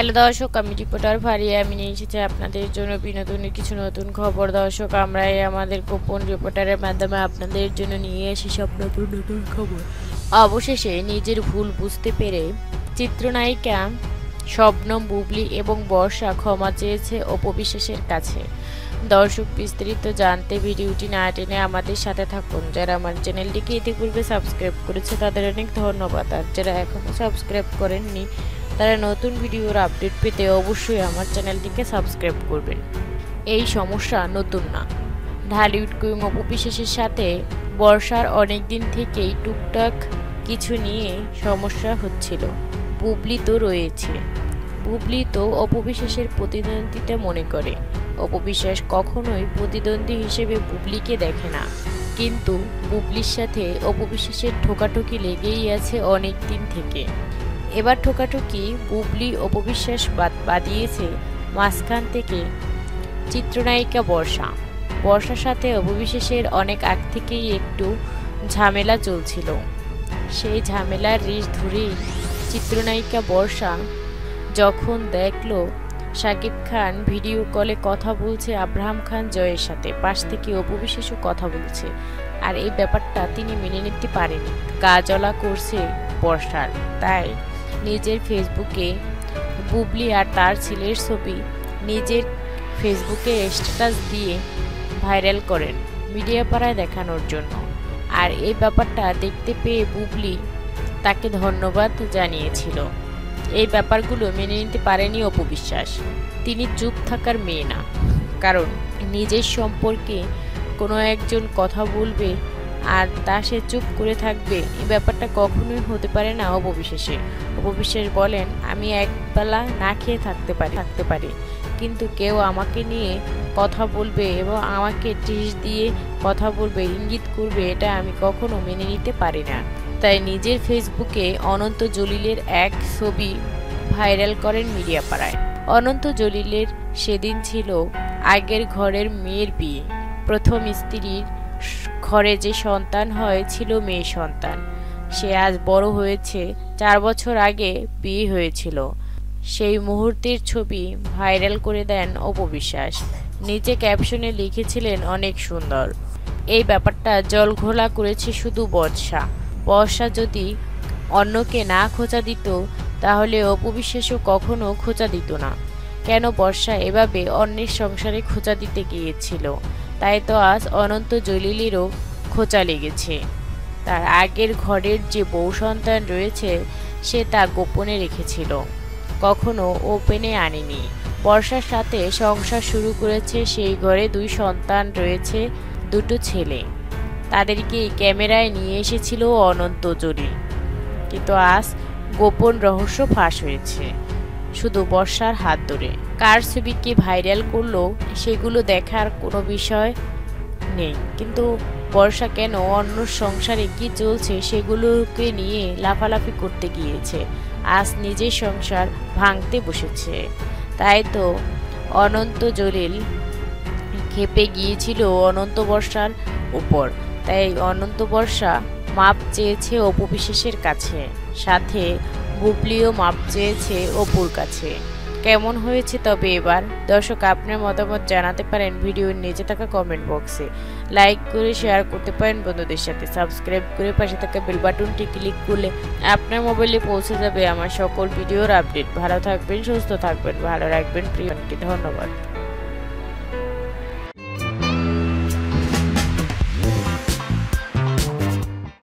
Hello দর্শক, আমি reporter Faria আমি নিয়ে এসেছি আপনাদের জন্য বিনোদনের কিছু নতুন খবর। দর্শক, আমরা আমাদের গোপন রিপোর্টারের মাধ্যমে আপনাদের জন্য নিয়ে এসে সব নতুন নতুন খবর। অবশেষে নিজের ভুল বুঝতে পেরে চিত্রনায়িকা শবনম বুবলি এবং বর্ষা ক্ষমা চেয়েছে অপবিশ্বাসের কাছে। দর্শক, বিস্তারিত জানতে ভিডিওটি না টেনে আমাদের সাথে থাকুন। যারা আমার চ্যানেলটিকে ইতিপূর্বে সাবস্ক্রাইব করেছে, তাদের অনেক ধন্যবাদ। আর যারা এখনও সাবস্ক্রাইব করেননি তারা নতুন ভিডিওর আপডেট পেতে অবশ্যই আমার চ্যানেলটিকে সাবস্ক্রাইব করবেন। এই সমস্যা নতুন না। ঢালিউড কুইং অপবিশ্বাসের সাথে বর্ষার অনেক দিন থেকেই টুকটাক কিছু নিয়ে সমস্যা হচ্ছিল। বুবলি তো রয়েছে। বুবলি তো অপবিশ্বাসের প্রতিদ্বন্দ্বিতা মনে করে। অপবিশ্বাস কখনোই প্রতিদ্বন্দ্বী হিসেবে বুবলিকে দেখে না। কিন্তু বুবলির সাথে অপবিশ্বাসের ঠোকাঠুকি লেগেই আছে অনেক দিন থেকে। এবার ঠোকাঠুকি বুবলি অপবিশ্বাস বাদ বাদিয়েছে মাঝখান থেকে চিত্রনায়িকা বর্ষা। বর্ষার সাথে অপবিশ্বাসের অনেক আগ থেকেই একটু ঝামেলা চলছিল। সেই ঝামেলার রিস ধরেই চিত্রনায়িকা বর্ষা যখন দেখল শাকিব খান ভিডিও কলে কথা বলছে আব্রাহাম খান জয়ের সাথে। পাশ থেকে অপবিশ্বাসও কথা বলছে। আর এই ব্যাপারটা তিনি মেনে নিতে পারেনি। গা জ্বলা করছে বর্ষার। তাই নিজের ফেসবুকে বুবলি আর তার ছেলের ছবি নিজের ফেসবুকে স্ট্যাটাস দিয়ে ভাইরাল করেন মিডিয়া পাড়ায় দেখানোর জন্য। আর এই ব্যাপারটা দেখতে পেয়ে বুবলি তাকে ধন্যবাদ জানিয়েছিল। এই ব্যাপারগুলো মেনে নিতে পারেনি অপবিশ্বাস তিনি চুপ থাকার মেয়ে না। কারণ নিজের সম্পর্কে কোনো একজন কথা বলবে আর তা সে চুপ করে থাকবে। এই ব্যাপারটা কখনোই হতে পারে না অপবিশ্বাসে। অপবিশ্বাস বলেন, আমি একবেলা না খেয়ে থাকতে পারি। থাকতে পারি। কিন্তু কেউ আমাকে নিয়ে কথা বলবে এবং আমাকে টিস দিয়ে কথা বলবে, ইঙ্গিত করবে, এটা আমি কখনো মেনে নিতে পারি না। তাই নিজের ফেসবুকে অনন্ত জলিলের এক ছবি ভাইরাল করেন মিডিয়া পাড়ায় অনন্ত জলিলের সেদিন ছিল আগের ঘরের মেয়ের বিয়ে। প্রথম স্ত্রীর ঘরে যে সন্তান হয় ছিল মেয়ে সন্তান। সে আজ বড় হয়েছে, চার বছর আগে বিয়ে হয়েছিল। সেই মুহূর্তের ছবি ভাইরাল করে দেন অপবিশ্বাস। নিচে ক্যাপশনে লিখেছিলেন, অনেক সুন্দর। এই ব্যাপারটা জল ঘোলা করেছে শুধু বর্ষা। বর্ষা যদি অন্যকে না খোঁচা দিত, তাহলে অপবিশ্বাসও কখনো খোঁচা দিত না। কেন বর্ষা এভাবে অন্যের সংসারে খোঁচা দিতে গিয়েছিল? তাই তো আজ অনন্ত জলিলেরও খোঁচা লেগেছে। তার আগের ঘরের যে বউ সন্তান রয়েছে, সে তা গোপনে রেখেছিল। কখনো ওপেনে আনেনি। বর্ষার সাথে সংসার শুরু করেছে সেই ঘরে দুই সন্তান রয়েছে, দুটো ছেলে। তাদেরকে ক্যামেরায় নিয়ে এসেছিল অনন্ত জলিল। কিন্তু আজ গোপন রহস্য ফাঁস হয়েছে। শুধু বর্ষার হাত ধরে। কার ছবিকে ভাইরাল করল, সেগুলো দেখার কোনো বিষয় নেই। কিন্তু বর্ষা কেন অন্য সংসারে কি চলছে, সেগুলোকে নিয়ে লাফালাফি করতে গিয়েছে। আজ নিজের সংসার ভাঙতে বসেছে। তাই তো অনন্ত জলিল খেপে গিয়েছিল অনন্ত বর্ষার উপর। তাই অনন্ত বর্ষা মাপ চেয়েছে অপবিশেষের কাছে। সাথে বুবলিও মাপ চেয়েছে অপুর কাছে। কেমন হয়েছে তবে এবার? দর্শক, আপনার মতামত জানাতে পারেন ভিডিওর নিচে থাকা কমেন্ট বক্সে লাইক করে শেয়ার করতে পারেন বন্ধুদের সাথে। সাবস্ক্রাইব করে পাশে থাকা বেল বাটনটি ক্লিক করলে আপনার মোবাইলে পৌঁছে যাবে আমার সকল ভিডিওর আপডেট ভালো থাকবেন, সুস্থ থাকবেন, ভালো রাখবেন প্রিয়নকে ধন্যবাদ।